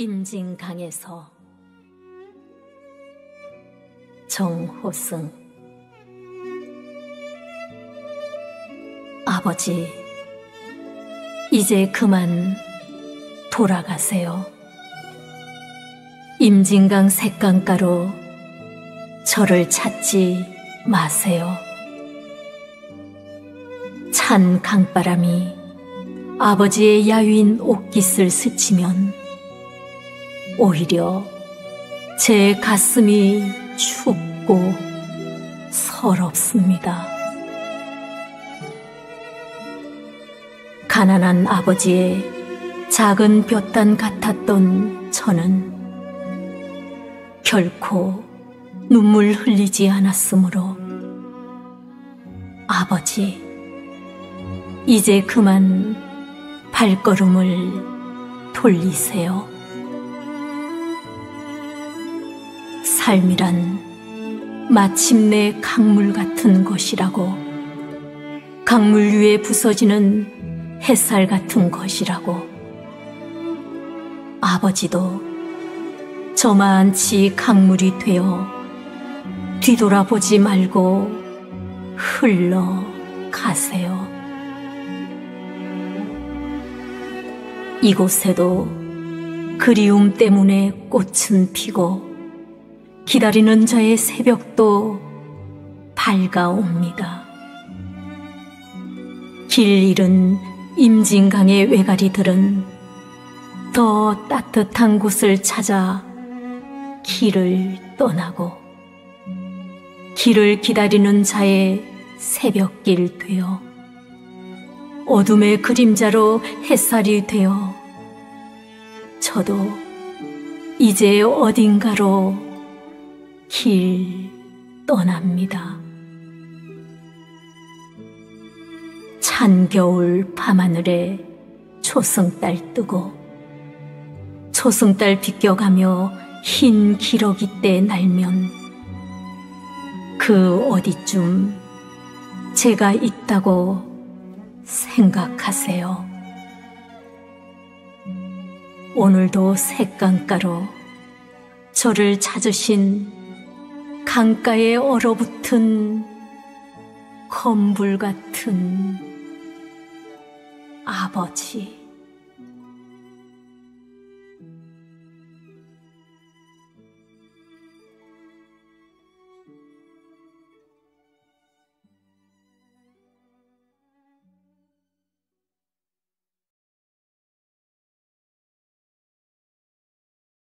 임진강에서 정호승 아버지 이제 그만 돌아가세요. 임진강 색강가로 저를 찾지 마세요. 찬 강바람이 아버지의 야윈 옷깃을 스치면 오히려 제 가슴이 춥고 서럽습니다. 가난한 아버지의 작은 볕단 같았던 저는 결코 눈물 흘리지 않았으므로 아버지, 이제 그만 발걸음을 돌리세요. 삶이란 마침내 강물 같은 것이라고 강물 위에 부서지는 햇살 같은 것이라고 아버지도 저만치 강물이 되어 뒤돌아보지 말고 흘러가세요. 이곳에도 그리움 때문에 꽃은 피고 기다리는 자의 새벽도 밝아옵니다. 길 잃은 임진강의 외가리들은 더 따뜻한 곳을 찾아 길을 떠나고 길을 기다리는 자의 새벽길 되어 어둠의 그림자로 햇살이 되어 저도 이제 어딘가로 길 떠납니다. 찬 겨울 밤하늘에 초승달 뜨고 초승달 비껴가며 흰 기러기 때 날면 그 어디쯤 제가 있다고 생각하세요. 오늘도 색강가로 저를 찾으신 강가에 얼어붙은 건불 같은 아버지.